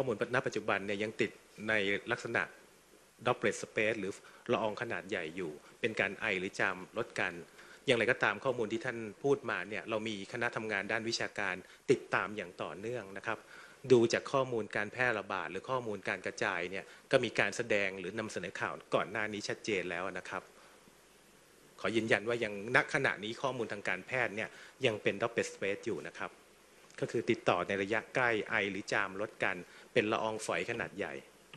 ข้อมูลณปัจจุบันเนี่ยยังติดในลักษณะ droplet space หรือละอองขนาดใหญ่อยู่ เป็นการไอหรือจามลดกันอย่างไรก็ตามข้อมูลที่ท่านพูดมาเนี่ยเรามีคณะทำงานด้านวิชาการติดตามอย่างต่อเนื่องนะครับ ดูจากข้อมูลการแพร่ระบาดหรือข้อมูลการกระจายเนี่ยก็มีการแสดงหรือนำเสนอข่าวก่อนหน้านี้ชัดเจนแล้วนะครับ ขอยืนยันว่ายังณขณะนี้ข้อมูลทางการแพทย์เนี่ยยังเป็น droplet space อยู่นะครับ ก็คือติดต่อในระยะใกล้ไอหรือจามลดกัน เป็นละอองฝอยขนาดใหญ่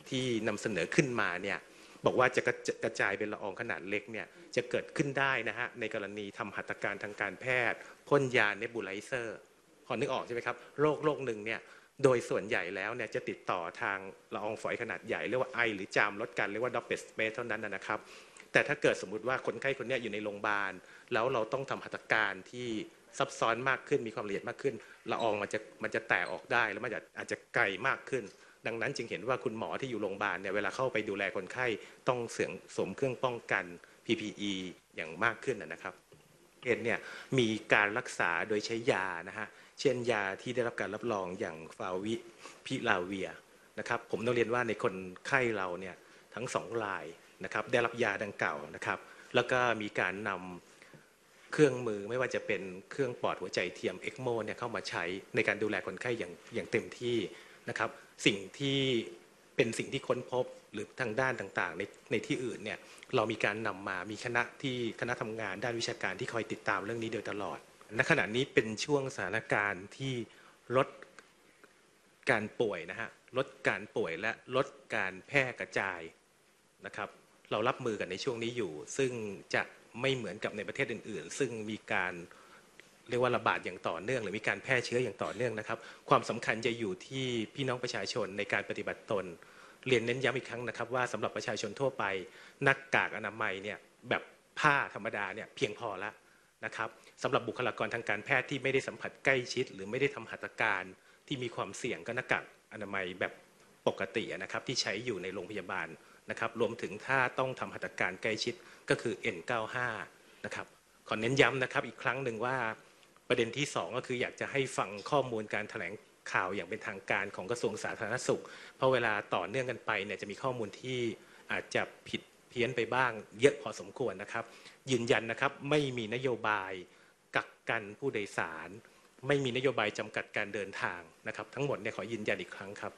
ที่นำเสนอขึ้นมาเนี่ยบอกว่าจะกระจกระจายเป็นละอองขนาดเล็กเนี่ยจะเกิดขึ้นได้นะฮะในกรณีทำหัตถการทางการแพทย์พ่นยาเนบูไลเซอร์พอนึกออกใช่ไหมครับโรคโรคหนึ่งเนี่ยโดยส่วนใหญ่แล้วเนี่ยจะติดต่อทางละอองฝอยขนาดใหญ่เรียกว่าไอหรือจามลดกันเรียกว่าดอปเปสเปเท่านั้นนะครับ แต่ถ้าเกิดสมมุติว่าคนไข้คนนี้อยู่ในโรงพยาบาล แล้วเราต้องทำหัตถการที่ ซับซ้อนมากขึ้นมีความละเอียดมากขึ้นละอองมันจะมันจะแตกออกได้แล้วมันจะอาจจะไกลมากขึ้น ดังนั้นจึงเห็นว่าคุณหมอที่อยู่โรงพยาบาลเนี่ยเวลาเข้าไปดูแลคนไข้ต้องเสื่อมสวมเครื่องป้องกัน PPE อย่างมากขึ้นนะนะครับเอ็นเนี่ยมีการรักษาโดยใช้ยานะฮะเช่นยาที่ได้รับการรับรองอย่างฟาวิพิลาเวียนะครับผมต้องเรียนว่าในคนไข้เราเนี่ยทั้งสองรายนะครับได้รับยาดังกล่าวนะครับ แล้วก็มีการนำ เครื่องมือไม่ว่าจะเป็นเครื่องปอดหัวใจเทียมเอ็กโมเนี่ยเข้ามาใช้ในการดูแลคนไข้อย่างอย่างเต็มที่นะครับ สิ่งที่เป็นสิ่งที่ค้นพบหรือทางด้านต่างๆ ในในที่อื่นเนี่ยเรามีการนำมามีคณะที่คณะทำงานด้านวิชาการที่คอยติดตามเรื่องนี้โดยตลอดณขณะนี้เป็นช่วงสถานการณ์ที่ลดการป่วยนะฮะลดการป่วยและลดการแพร่กระจายนะครับ เรารับมือกันในช่วงนี้อยู่ ซึ่งจะ ไม่เหมือนกับในประเทศอื่น ๆ ซึ่งมีการเรียกว่าระบาดอย่างต่อเนื่อง หรือมีการแพร่เชื้ออย่างต่อเนื่องนะครับ ความสำคัญจะอยู่ที่พี่น้องประชาชนในการปฏิบัติตน เรียนเน้นย้ำอีกครั้งนะครับ ว่าสำหรับประชาชนทั่วไปหน้ากากอนามัยเนี่ยแบบผ้าธรรมดาเนี่ยเพียงพอละนะครับสำหรับบุคลากรทางการแพทย์ที่ไม่ได้สัมผัสใกล้ชิด หรือไม่ได้ทำหัตถการที่มีความเสี่ยงก็หน้ากากอนามัยแบบปกตินะครับที่ใช้อยู่ในโรงพยาบาล นะครับรวมถึงถ้าต้องทำหัตถการใกล้ชิดก็คือ N95 นะครับขอเน้นย้ำนะครับอีกครั้งหนึ่งว่าประเด็นที่ 2 ก็คืออยากจะให้ฟังข้อมูลการแถลงข่าวอย่างเป็นทางการของกระทรวงสาธารณสุข เพราะเวลาต่อเนื่องกันไปเนี่ยจะมีข้อมูลที่อาจจะผิดเพี้ยนไปบ้าง เยอะพอสมควรนะครับ ยืนยันนะครับไม่มีนโยบายกักกันผู้โดยสาร ไม่มีนโยบายจำกัดการเดินทางนะครับ ทั้งหมดเนี่ยขอยืนยันอีกครั้งครับ